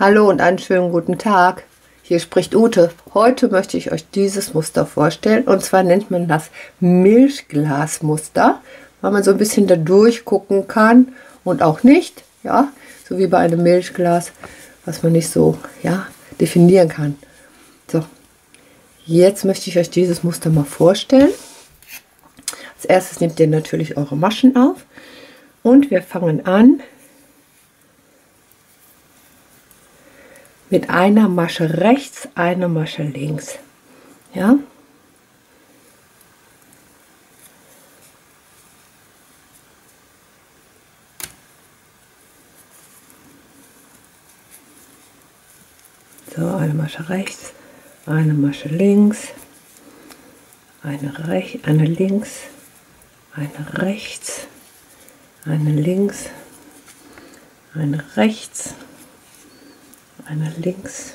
Hallo und einen schönen guten Tag. Hier spricht Ute. Heute möchte ich euch dieses Muster vorstellen. Und zwar nennt man das Milchglasmuster, weil man so ein bisschen da durchgucken kann und auch nicht. Ja, so wie bei einem Milchglas, was man nicht so ja, definieren kann. So, jetzt möchte ich euch dieses Muster mal vorstellen. Als erstes nehmt ihr natürlich eure Maschen auf und wir fangen an mit einer Masche rechts, einer Masche links. Ja? So, eine Masche rechts, eine Masche links, eine, Rech eine links, eine rechts, eine links, eine rechts, eine links,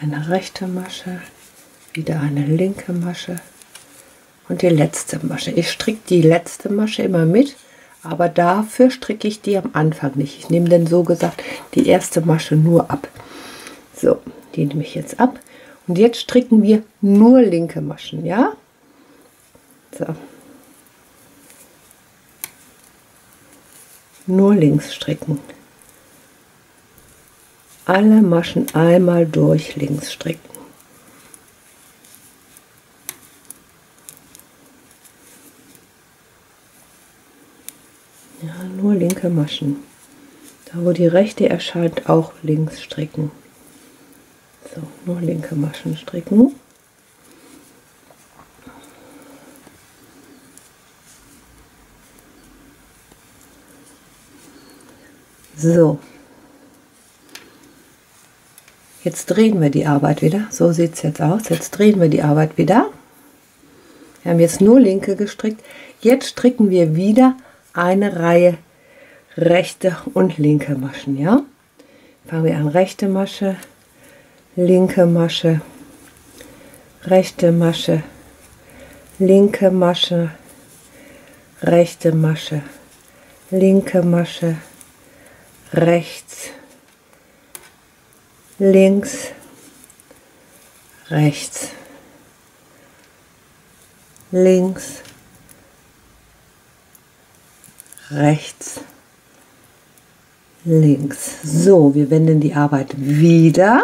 eine rechte Masche, wieder eine linke Masche und die letzte Masche. Ich stricke die letzte Masche immer mit, aber dafür stricke ich die am Anfang nicht. Ich nehme dann so gesagt die erste Masche nur ab. So, die nehme ich jetzt ab. Und jetzt stricken wir nur linke Maschen, ja? So. Nur links stricken alle Maschen einmal durch links stricken. Ja, nur linke Maschen. Da wo die rechte erscheint, auch links stricken. So, nur linke Maschen stricken. So, Jetzt drehen wir die Arbeit wieder. So sieht es jetzt aus. Jetzt drehen wir die Arbeit wieder. Wir haben jetzt nur linke gestrickt. Jetzt stricken wir wieder eine Reihe rechte und linke Maschen. Ja? Fangen wir an. Rechte Masche, linke Masche, rechte Masche, linke Masche, rechte Masche, linke Masche, rechts, links, rechts, links, rechts, links. So, wir wenden die Arbeit wieder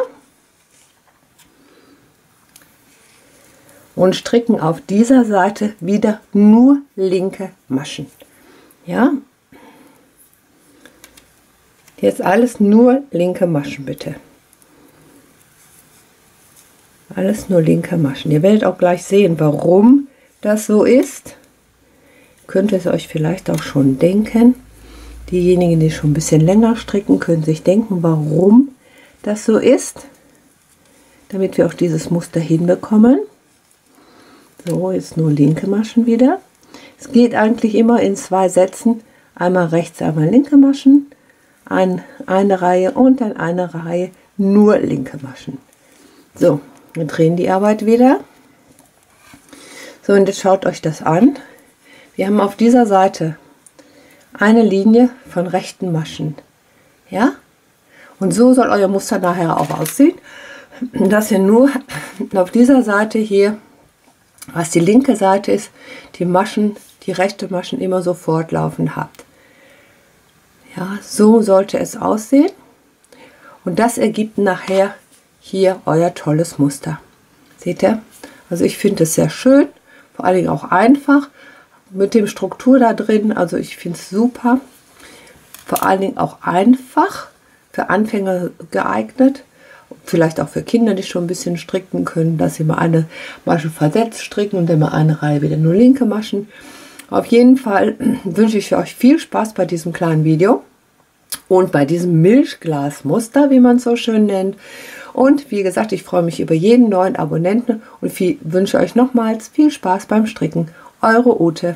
und stricken auf dieser Seite wieder nur linke Maschen. Ja, Jetzt alles nur linke Maschen bitte. Alles nur linke Maschen. Ihr werdet auch gleich sehen, warum das so ist. Könnt es euch vielleicht auch schon denken. Diejenigen, die schon ein bisschen länger stricken, können sich denken, warum das so ist. Damit wir auch dieses Muster hinbekommen. So, jetzt nur linke Maschen wieder. Es geht eigentlich immer in zwei Sätzen. Einmal rechts, einmal linke Maschen. Ein, eine Reihe und dann eine Reihe nur linke Maschen. So, wir drehen die Arbeit wieder. So, und jetzt schaut euch das an. Wir haben auf dieser Seite eine Linie von rechten Maschen. Ja? Und so soll euer Muster nachher auch aussehen, dass ihr nur auf dieser Seite hier, was die linke Seite ist, die Maschen, die rechte Maschen immer so fortlaufen habt. Ja, so sollte es aussehen. Und das ergibt nachher hier euer tolles Muster. Seht ihr? Also ich finde es sehr schön, vor allen Dingen auch einfach mit dem Struktur da drin. Also ich finde es super. Vor allen Dingen auch einfach für Anfänger geeignet. Vielleicht auch für Kinder, die schon ein bisschen stricken können, dass sie mal eine Masche versetzt stricken und dann mal eine Reihe wieder nur linke Maschen. Auf jeden Fall wünsche ich euch viel Spaß bei diesem kleinen Video und bei diesem Milchglasmuster, wie man es so schön nennt. Und wie gesagt, ich freue mich über jeden neuen Abonnenten und viel, wünsche euch nochmals viel Spaß beim Stricken. Eure Ute.